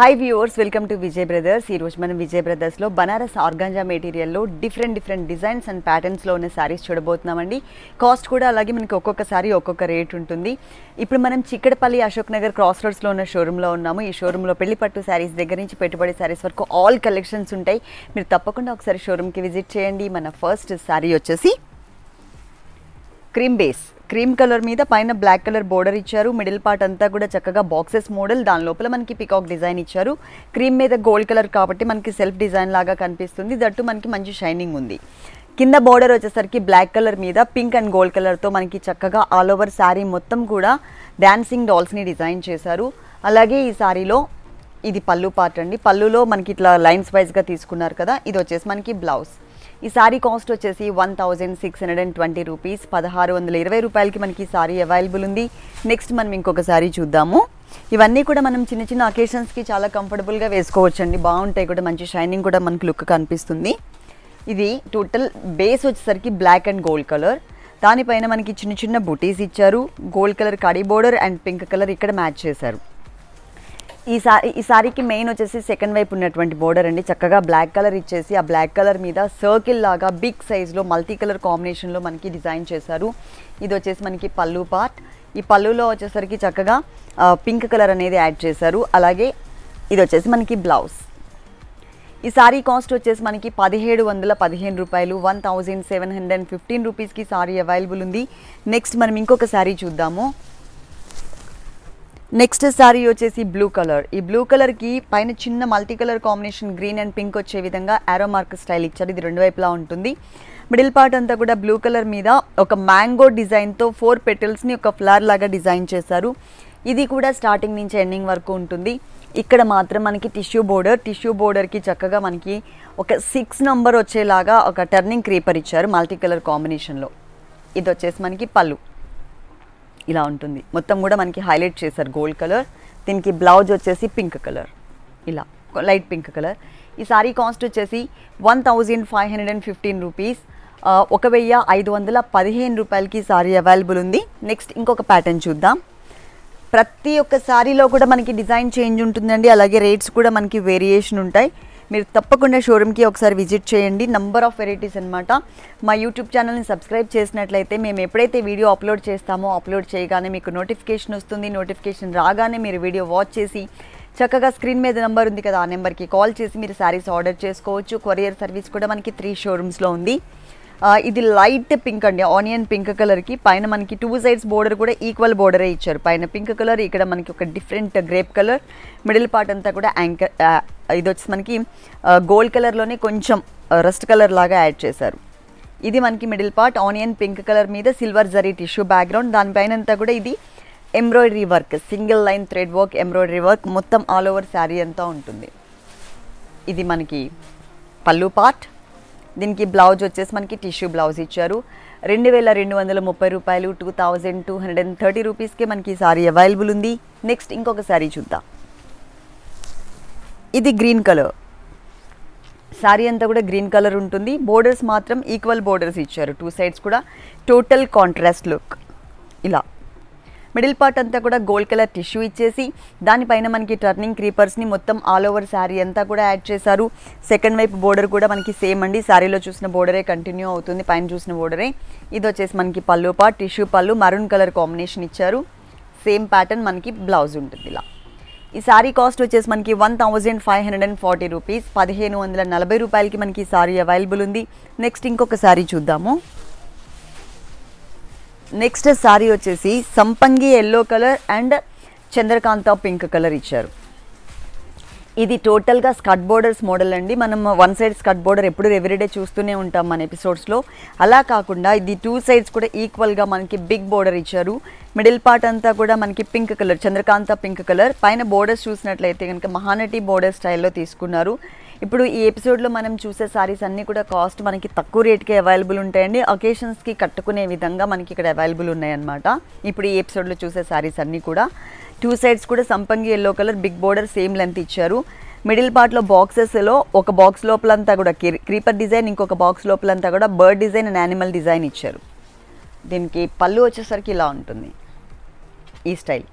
Hi viewers welcome to Vijay brothers ఈరోజు మనం విజయ్ బ్రదర్స్లో బనారస్ ఆర్గాంజా మెటీరియల్లో డిఫరెంట్ డిఫరెంట్ డిజైన్స్ అండ్ ప్యాటర్న్స్లో ఉన్న శారీస్ చూడబోతున్నామండి. కాస్ట్ కూడా అలాగే మనకి ఒక్కొక్క సారీ ఒక్కొక్క రేట్ ఉంటుంది. ఇప్పుడు మనం చిక్కడపల్లి అశోక్ నగర్ క్రాస్ రోడ్స్లో ఉన్న షోరూంలో ఉన్నాము. ఈ షోరూంలో పెళ్ళి పట్టు శారీస్ దగ్గర నుంచి పెట్టుబడి శారీస్ వరకు ఆల్ కలెక్షన్స్ ఉంటాయి. మీరు తప్పకుండా ఒకసారి షోరూమ్కి విజిట్ చేయండి. మన ఫస్ట్ శారీ వచ్చేసి క్రీమ్ బేస్ క్రీమ్ కలర్ మీద పైన బ్లాక్ కలర్ బోర్డర్ ఇచ్చారు. మిడిల్ పార్ట్ అంతా కూడా చక్కగా బాక్సెస్ మోడల్. దాని లోపల మనకి పికాక్ డిజైన్ ఇచ్చారు. క్రీమ్ మీద గోల్డ్ కలర్ కాబట్టి మనకి సెల్ఫ్ డిజైన్ లాగా కనిపిస్తుంది. దట్టు మనకి మంచి షైనింగ్ ఉంది. కింద బోర్డర్ వచ్చేసరికి బ్లాక్ కలర్ మీద పింక్ అండ్ గోల్డ్ కలర్తో మనకి చక్కగా ఆల్ ఓవర్ శారీ మొత్తం కూడా డాన్సింగ్ డాల్స్ని డిజైన్ చేశారు. అలాగే ఈ శారీలో ఇది పళ్ళు పార్ట్ అండి. పళ్ళులో మనకి ఇట్లా లైన్స్ వైజ్గా తీసుకున్నారు కదా. ఇది వచ్చేసి మనకి బ్లౌజ్ ఈ సారీ కాస్ట్ వచ్చేసి one thousand six hundred and twenty rupees. పదహారు వందల ఇరవై రూపాయలకి మనకి సారీ అవైలబుల్ ఉంది. నెక్స్ట్ మనం ఇంకొక సారీ చూద్దాము. ఇవన్నీ కూడా మనం చిన్న చిన్న అకేషన్స్కి చాలా కంఫర్టబుల్గా వేసుకోవచ్చండి. బాగుంటాయి కూడా మంచి షైనింగ్ కూడా మనకు లుక్ కనిపిస్తుంది. ఇది టోటల్ బేస్ వచ్చేసరికి బ్లాక్ అండ్ గోల్డ్ కలర్ దానిపైన మనకి చిన్న చిన్న బుటీస్ ఇచ్చారు. గోల్డ్ కలర్ కడీ బోర్డర్ అండ్ పింక్ కలర్ ఇక్కడ మ్యాచ్ చేశారు. ఈ సారీ ఈ సారీకి మెయిన్ వచ్చేసి సెకండ్ వైపు ఉన్నటువంటి బోర్డర్ అండి. చక్కగా బ్లాక్ కలర్ ఇచ్చేసి ఆ బ్లాక్ కలర్ మీద సర్కిల్ లాగా బిగ్ సైజ్లో మల్టీ కలర్ కాంబినేషన్లో మనకి డిజైన్ చేశారు. ఇది వచ్చేసి మనకి పళ్ళు పార్ట్ ఈ పళ్ళులో వచ్చేసరికి చక్కగా పింక్ కలర్ అనేది యాడ్ చేశారు. అలాగే ఇది వచ్చేసి మనకి బ్లౌజ్ ఈ సారీ కాస్ట్ వచ్చేసి మనకి పదిహేడు వందల పదిహేను రూపాయలు. One thousand seven hundred and fifteen రూపీస్కి సారీ అవైలబుల్ ఉంది. నెక్స్ట్ మనం ఇంకొక సారీ చూద్దాము. నెక్స్ట్ సారీ వచ్చేసి బ్లూ కలర్ ఈ బ్లూ కలర్కి పైన చిన్న multi colour combination green and pink వచ్చే విధంగా ఆరో మార్క్ స్టైల్ ఇచ్చారు. ఇది రెండు వైపులా ఉంటుంది. మిడిల్ పార్ట్ అంతా కూడా బ్లూ కలర్ మీద ఒక మ్యాంగో డిజైన్తో ఫోర్ పెటల్స్ని ఒక ఫ్లవర్ లాగా డిజైన్ చేశారు. ఇది కూడా స్టార్టింగ్ నుంచి ఎండింగ్ వరకు ఉంటుంది. ఇక్కడ మాత్రం మనకి టిష్యూ బోర్డర్ టిష్యూ బోర్డర్కి చక్కగా మనకి ఒక సిక్స్ నంబర్ వచ్చేలాగా ఒక టర్నింగ్ క్రీపర్ ఇచ్చారు మల్టీ కలర్ కాంబినేషన్లో ఇది వచ్చేసి మనకి పళ్ళు. ఇలా ఉంటుంది. మొత్తం కూడా మనకి హైలైట్ చేశారు గోల్డ్ కలర్. దీనికి బ్లౌజ్ వచ్చేసి పింక్ కలర్. ఇలా లైట్ పింక్ కలర్. ఈ సారీ కాస్ట్ వచ్చేసి one thousand five hundred and fifteen rupees. ఒక వెయ్యి ఐదు వందల పదిహేను రూపాయలకి సారీ అవైలబుల్ ఉంది. నెక్స్ట్ ఇంకొక ప్యాటర్న్ చూద్దాం. ప్రతి ఒక్క సారీలో కూడా మనకి డిజైన్ చేంజ్ ఉంటుందండి. అలాగే రేట్స్ కూడా మనకి వేరియేషన్ ఉంటాయి. మీరు తప్పకుండా షోరూమ్కి ఒకసారి విజిట్ చేయండి. నంబర్ ఆఫ్ వెరైటీస్ అనమాట మా యూట్యూబ్ ఛానల్ని సబ్స్క్రైబ్ చేసినట్లయితే మేము ఎప్పుడైతే వీడియో అప్లోడ్ చేస్తామో అప్లోడ్ చేయగానే మీకు నోటిఫికేషన్ వస్తుంది. నోటిఫికేషన్ రాగానే మీరు వీడియో వాచ్ చేసి చక్కగా స్క్రీన్ మీద నెంబర్ ఉంది కదా ఆ నెంబర్కి కాల్ చేసి మీరు శారీస్ ఆర్డర్ చేసుకోవచ్చు. కొరియర్ సర్వీస్ కూడా మనకి త్రీ షోరూమ్స్లో ఉంది. ఇది లైట్ పింక్ అండి ఆనియన్ పింక్ కలర్కి. పైన మనకి టూ సైడ్స్ బోర్డర్ కూడా ఈక్వల్ బోర్డరే ఇచ్చారు. పైన పింక్ కలర్ ఇక్కడ మనకి ఒక different grape colour. Middle part అంతా కూడా యాంకర్ ఇది వచ్చి మనకి గోల్డ్ కలర్లోనే కొంచెం రస్ట్ కలర్ లాగా యాడ్ చేశారు. ఇది మనకి middle part onion pink colour మీద సిల్వర్ జరీ టిష్యూ బ్యాక్గ్రౌండ్. దానిపైన అంతా కూడా ఇది embroidery work single line thread work embroidery work. మొత్తం ఆల్ ఓవర్ శారీ అంతా ఉంటుంది. ఇది మనకి పళ్ళు పార్ట్. దీనికి బ్లౌజ్ వచ్చేసి మనకి టిష్యూ బ్లౌజ్ ఇచ్చారు. రెండు వేల రెండు వందల ముప్పై రూపాయలు two thousand two hundred and thirty రూపీస్కే మనకి సారీ అవైలబుల్ ఉంది. నెక్స్ట్ ఇంకొక సారీ చూద్దాం. ఇది గ్రీన్ కలర్. శారీ అంతా కూడా గ్రీన్ కలర్ ఉంటుంది. బోర్డర్స్ మాత్రం ఈక్వల్ బోర్డర్స్ ఇచ్చారు. టూ సైడ్స్ కూడా. టోటల్ కాంట్రాస్ట్ లుక్ ఇలా. మిడిల్ పార్ట్ అంతా కూడా గోల్డ్ కలర్ టిష్యూ ఇచ్చేసి దానిపైన మనకి టర్నింగ్ క్రీపర్స్ని మొత్తం ఆల్ ఓవర్ శారీ అంతా కూడా యాడ్ చేశారు. సెకండ్ వైపు బోర్డర్ కూడా మనకి సేమ్ అండి. శారీలో చూసిన బోర్డరే కంటిన్యూ అవుతుంది పైన చూసిన బోర్డరే. ఇది వచ్చేసి మనకి పళ్ళు పార్ట్ టిష్యూ పళ్ళు మరూన్ కలర్ కాంబినేషన్ ఇచ్చారు. సేమ్ ప్యాటర్న్ మనకి బ్లౌజ్ ఉంటుంది ఇలా. ఈ సారీ కాస్ట్ వచ్చేసి మనకి one thousand five hundred and forty rupees. పదిహేను వందల నలభై రూపాయలకి మనకి ఈ సారీ అవైలబుల్ ఉంది. నెక్స్ట్ ఇంకొక సారీ చూద్దాము. నెక్స్ట్ సారీ వచ్చేసి సంపంగి ఎల్లో కలర్ అండ్ చంద్రకాంత పింక్ కలర్ ఇచ్చారు. ఇది టోటల్గా స్కట్ బోర్డర్స్ మోడల్ అండి. మనం వన్ సైడ్ స్కట్ బోర్డర్ ఎప్పుడు ఎవ్రీడే చూస్తూనే ఉంటాం మన ఎపిసోడ్స్లో అలా కాకుండా ఇది టూ సైడ్స్ కూడా ఈక్వల్గా మనకి బిగ్ బోర్డర్ ఇచ్చారు. మిడిల్ పార్ట్ అంతా కూడా మనకి పింక్ కలర్ చంద్రకాంత పింక్ కలర్ పైన బోర్డర్స్ చూసినట్లయితే కనుక మహానటి బోర్డర్ స్టైల్లో తీసుకున్నారు. ఇప్పుడు ఈ ఎపిసోడ్లో మనం చూసే సారీస్ అన్నీ కూడా కాస్ట్ మనకి తక్కువ రేట్కే అవైలబుల్ ఉంటాయండి. అకేషన్స్కి కట్టుకునే విధంగా మనకి ఇక్కడ అవైలబుల్ ఉన్నాయన్నమాట. ఇప్పుడు ఈ ఎపిసోడ్లో చూసే సారీస్ అన్నీ కూడా టూ సైడ్స్ కూడా సంపంగి yellow colour big border same length ఇచ్చారు. మిడిల్ పార్ట్లో బాక్సెస్లో ఒక బాక్స్ లోపలంతా కూడా క్రీపర్ డిజైన్ ఇంకొక బాక్స్ లోపలంతా కూడా bird design and animal design ఇచ్చారు. దీనికి పళ్ళు వచ్చేసరికి ఇలా ఉంటుంది. ఈ స్టైల్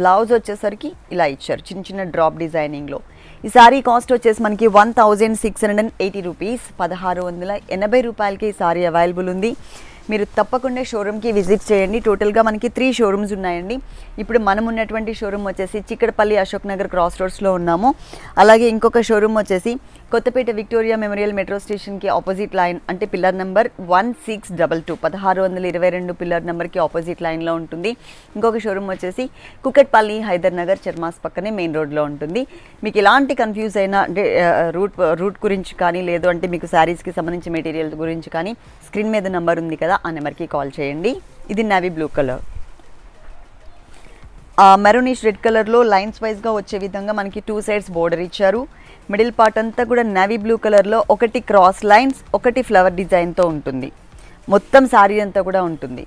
బ్లౌజ్ వచ్చేసరికి ఇలా ఇచ్చారు. చిన్న చిన్న డ్రాప్ డిజైనింగ్లో ఈ సారీ కాస్ట్ వచ్చేసి మనకి one thousand six hundred and eighty rupees. పదహారు వందల ఎనభై రూపాయలకి ఈ సారీ అవైలబుల్ ఉంది. మీరు తప్పకుండా షోరూమ్కి విజిట్ చేయండి. టోటల్గా మనకి త్రీ షోరూమ్స్ ఉన్నాయండి. ఇప్పుడు మనం ఉన్నటువంటి షోరూమ్ వచ్చేసి చిక్కడపల్లి అశోక్ నగర్ క్రాస్ రోడ్స్లో ఉన్నాము. అలాగే ఇంకొక షోరూమ్ వచ్చేసి కొత్తపేట విక్టోరియా మెమోరియల్ మెట్రో స్టేషన్కి ఆపోజిట్ లైన్ అంటే pillar number one six double two పదహారు వందల ఇరవై రెండు పిల్లర్ నెంబర్కి ఆపోజిట్ లైన్లో ఉంటుంది. ఇంకొక షోరూమ్ వచ్చేసి కుకట్పల్లి హైదర్ నగర్ చర్మాస్ పక్కనే మెయిన్ రోడ్లో ఉంటుంది. మీకు ఎలాంటి కన్ఫ్యూజ్ అయినా అంటే రూట్ రూట్ గురించి కానీ లేదు అంటే మీకు శారీస్కి సంబంధించిన మెటీరియల్ గురించి కానీ స్క్రీన్ మీద నెంబర్ ఉంది కదా ఆ నెంబర్కి కాల్ చేయండి. ఇది navy blue colour. Maroonish red కలర్లో లైన్స్ వైజ్గా వచ్చే విధంగా మనకి టూ సైడ్స్ బోర్డర్ ఇచ్చారు. మిడిల్ పార్ట్ అంతా కూడా నవీ బ్లూ కలర్లో ఒకటి క్రాస్ లైన్స్ ఒకటి ఫ్లవర్ డిజైన్తో ఉంటుంది. మొత్తం శారీ అంతా కూడా ఉంటుంది.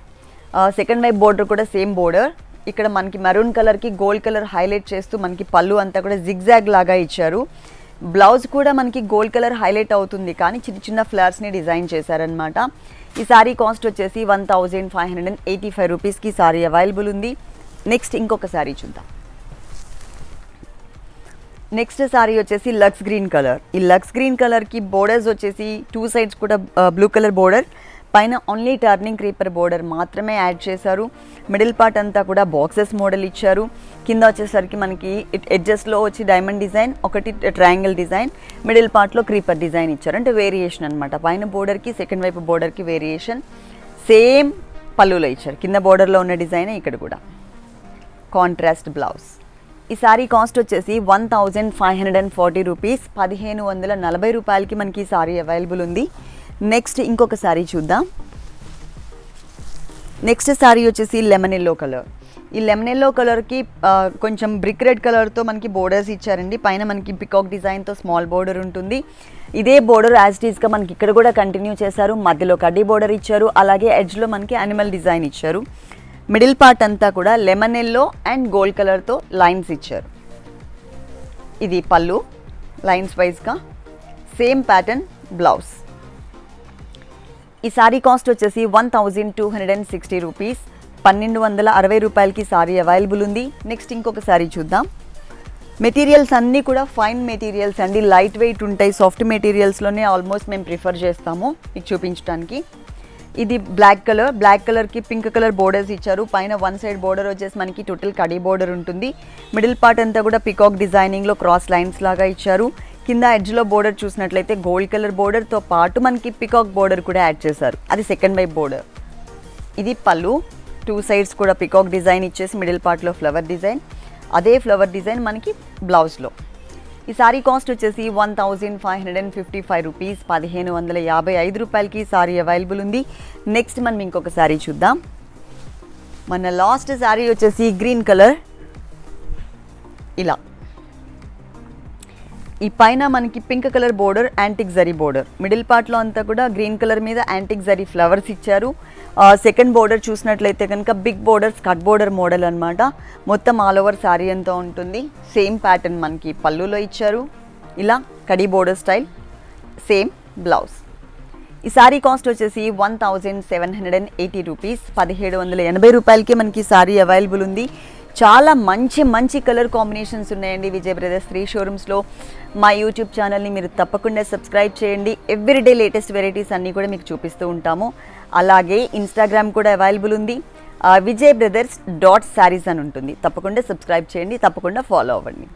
సెకండ్ వైపు బోర్డర్ కూడా సేమ్ బోర్డర్. ఇక్కడ మనకి మెరూన్ కలర్కి గోల్డ్ కలర్ హైలైట్ చేస్తూ మనకి పళ్ళు అంతా కూడా జిగ్జాగ్ లాగా ఇచ్చారు. బ్లౌజ్ కూడా మనకి గోల్డ్ కలర్ హైలైట్ అవుతుంది. కానీ చిన్న చిన్న ఫ్లవర్స్ని డిజైన్ చేశారనమాట ఈ శారీ కాస్ట్ వచ్చేసి one thousand five hundred and eighty five రూపీస్కి శారీ అవైలబుల్ ఉంది. నెక్స్ట్ ఇంకొక శారీ చూద్దాం. నెక్స్ట్ సారీ వచ్చేసి లక్స్ గ్రీన్ కలర్. ఈ లక్స్ గ్రీన్ కలర్కి బోర్డర్స్ వచ్చేసి టూ సైడ్స్ కూడా బ్లూ కలర్ బోర్డర్ పైన ఓన్లీ టర్నింగ్ క్రీపర్ బోర్డర్ మాత్రమే యాడ్ చేశారు. మిడిల్ పార్ట్ అంతా కూడా బాక్సెస్ మోడల్ ఇచ్చారు. కింద వచ్చేసరికి మనకి ఎడ్జస్ట్లో వచ్చి డైమండ్ డిజైన్ ఒకటి ట్రయాంగిల్ డిజైన్ మిడిల్ పార్ట్లో క్రీపర్ డిజైన్ ఇచ్చారు. అంటే వేరియేషన్ అనమాట పైన బోర్డర్కి సెకండ్ వైపు బోర్డర్కి వేరియేషన్ సేమ్ పళ్ళులో ఇచ్చారు. కింద బోర్డర్లో ఉన్న డిజైన్ ఇక్కడ కూడా. కాంట్రాస్ట్ బ్లౌజ్ ఈ సారీ కాస్ట్ వచ్చేసి one thousand five hundred and forty rupees పదిహేను వందల నలభై రూపాయలకి మనకి ఈ సారీ అవైలబుల్ ఉంది. నెక్స్ట్ ఇంకొక సారీ చూద్దాం. నెక్స్ట్ సారీ వచ్చేసి లెమన్ ఎల్లో కలర్ ఈ లెమన్ ఎల్లో కలర్కి కొంచెం బ్రిక్ రెడ్ కలర్తో మనకి బోర్డర్స్ ఇచ్చారండి. పైన మనకి పికాక్ డిజైన్తో స్మాల్ బోర్డర్ ఉంటుంది. ఇదే బోర్డర్ యాజ్ టీజ్గా మనకి ఇక్కడ కూడా కంటిన్యూ చేశారు. మధ్యలో కడ్డీ బోర్డర్ ఇచ్చారు. అలాగే ఎడ్జ్లో మనకి యానిమల్ డిజైన్ ఇచ్చారు. మిడిల్ పార్ట్ అంతా కూడా లెమన్ ఎల్లో అండ్ గోల్డ్ కలర్తో లైన్స్ ఇచ్చారు. ఇది పళ్ళు లైన్స్ వైజ్గా సేమ్ ప్యాటర్న్ బ్లౌజ్ ఈ శారీ కాస్ట్ వచ్చేసి one thousand two hundred and sixty rupees. పన్నెండు వందల అరవై రూపాయలకి శారీ అవైలబుల్ ఉంది. నెక్స్ట్ ఇంకొక శారీ చూద్దాం. మెటీరియల్స్ అన్నీ కూడా ఫైన్ మెటీరియల్స్ అండి. లైట్ వెయిట్ ఉంటాయి సాఫ్ట్ మెటీరియల్స్లోనే ఆల్మోస్ట్ మేము ప్రిఫర్ చేస్తాము మీకు చూపించడానికి ఇది బ్లాక్ కలర్ బ్లాక్ కలర్కి పింక్ కలర్ బోర్డర్స్ ఇచ్చారు. పైన వన్ సైడ్ బోర్డర్ వచ్చేసి మనకి టోటల్ కడీ బోర్డర్ ఉంటుంది. మిడిల్ పార్ట్ అంతా కూడా పికాక్ డిజైనింగ్లో క్రాస్ లైన్స్ లాగా ఇచ్చారు. కింద ఎడ్జ్లో బోర్డర్ చూసినట్లయితే గోల్డ్ కలర్ బోర్డర్తో పాటు మనకి పికాక్ బోర్డర్ కూడా యాడ్ చేశారు. అది సెకండ్ వైపు బోర్డర్. ఇది పళ్ళు. టూ సైడ్స్ కూడా పికాక్ డిజైన్ ఇచ్చేసి మిడిల్ పార్ట్లో ఫ్లవర్ డిజైన్. అదే ఫ్లవర్ డిజైన్ మనకి బ్లౌజ్లో. ఈ సారీ కాస్ట్ వచ్చేసి one thousand five hundred and fifty five rupees. పదిహేను వందల యాభై ఐదు రూపాయలకి సారీ అవైలబుల్ ఉంది. నెక్స్ట్ మనం ఇంకొక సారీ చూద్దాం. మన లాస్ట్ సారీ వచ్చేసి గ్రీన్ కలర్. ఇలా. ఈ పైన మనకి pink colour border antique zari border. Middle పార్ట్లో అంతా కూడా గ్రీన్ కలర్ మీద యాంటిక్ జరీ ఫ్లవర్స్ ఇచ్చారు. సెకండ్ బోర్డర్ చూసినట్లయితే కనుక big border cut border model అనమాట మొత్తం ఆల్ ఓవర్ శారీ అంతా ఉంటుంది. సేమ్ ప్యాటర్న్ మనకి పళ్ళులో ఇచ్చారు. ఇలా కడీ బోర్డర్ స్టైల్ సేమ్ బ్లౌజ్ ఈ శారీ కాస్ట్ వచ్చేసి one thousand seven hundred and eighty rupees పదిహేడు వందల ఎనభై రూపాయలకి మనకి శారీ అవైలబుల్ ఉంది. చాలా మంచి మంచి కలర్ కాంబినేషన్స్ ఉన్నాయండి విజయ్ బ్రదర్స్ త్రీ షోరూమ్స్లో. మా యూట్యూబ్ ఛానల్ని మీరు తప్పకుండా సబ్స్క్రైబ్ చేయండి. ఎవ్రీడే లేటెస్ట్ వెరైటీస్ అన్నీ కూడా మీకు చూపిస్తూ ఉంటాము. అలాగే ఇన్స్టాగ్రామ్ కూడా అవైలబుల్ ఉంది. విజయ్ బ్రదర్స్ డాట్ శారీస్ అని ఉంటుంది. తప్పకుండా సబ్స్క్రైబ్ చేయండి. తప్పకుండా ఫాలో అవ్వండి.